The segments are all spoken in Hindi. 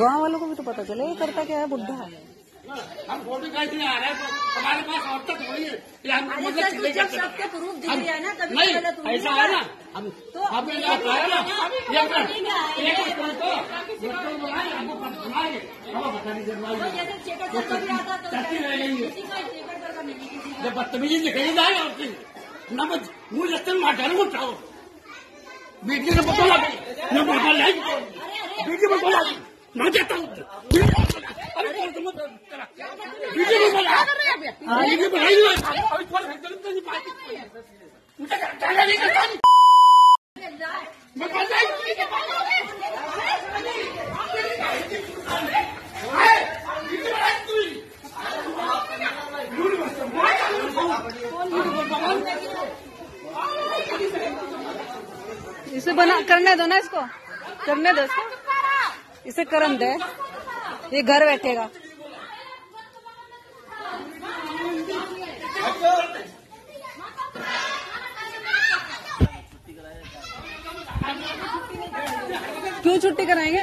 गाँव वालों को भी तो पता चले ये करता क्या है बुढ़ा हम फ़ोटो कैसे आ रहे हैं हमारे पास और तक थोड़ी है मतलब ना, नहीं ऐसा है ना? हम तो आपने बताया ना। ये तो। एक तो हमको हम बता दीजिए तो तो है। जब बदतमीजी दिखाई जाए आपकी न मुझे लगता है मार को उठाओ। वीडियो में बोला न बोला नहीं वीडियो में बोला मैं देता हूँ इसे बना करने दो ना इसको। करने दो इसको। इसे करम दे। ये घर बैठेगा। क्यों छुट्टी कराएँगे?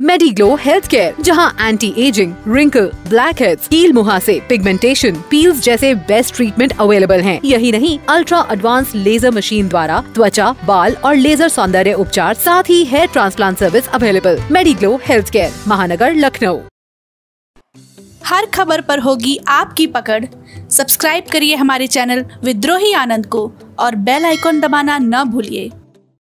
मेडिग्लो हेल्थ केयर जहाँ anti ageing wrinkle black heads कील मुहासे पिगमेंटेशन पील्स जैसे बेस्ट ट्रीटमेंट अवेलेबल हैं। यही नहीं अल्ट्रा एडवांस लेजर मशीन द्वारा त्वचा बाल और लेजर सौंदर्य उपचार साथ ही hair transplant service available Mediglow health care Mahanagar Lucknow. हर खबर पर होगी आपकी पकड़। सब्सक्राइब करिए हमारे चैनल विद्रोही आनंद को और बेल आइकॉन दबाना न भूलिए।